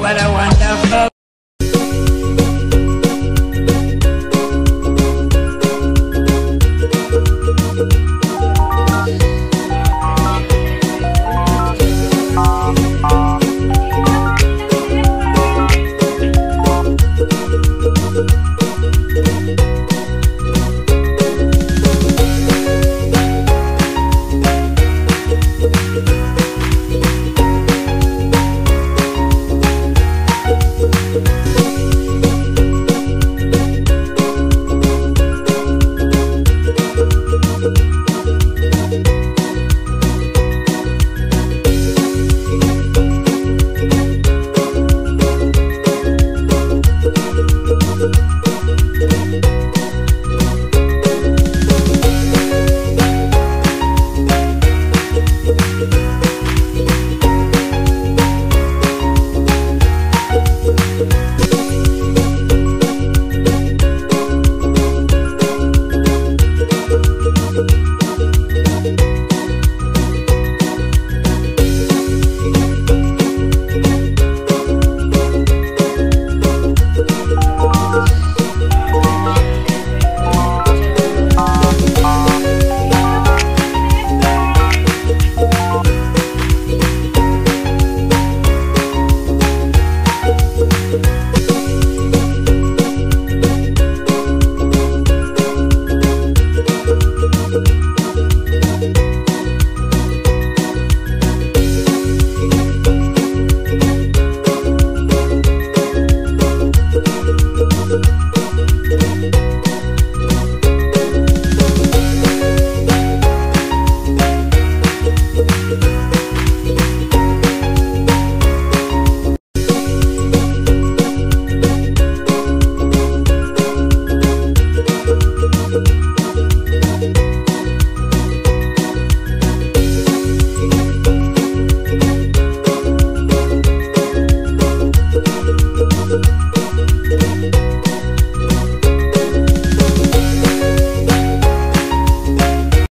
What I want.